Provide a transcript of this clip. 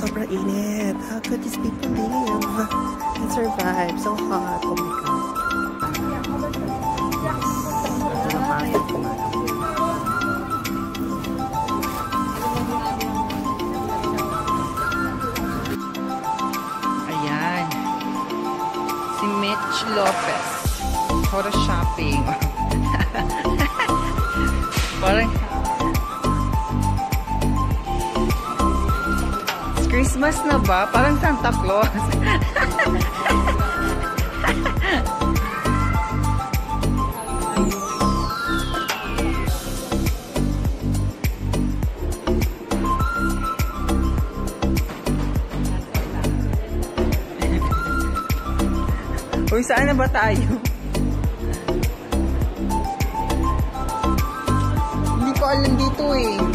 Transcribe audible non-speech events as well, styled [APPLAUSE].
sobrang init. How could these people live and survive so hot? Oh Lopez. For shopping. [LAUGHS] Parang Christmas na ba? Parang Santa Claus. [LAUGHS] Uy, saan na ba tayo? Hindi ko alam dito eh.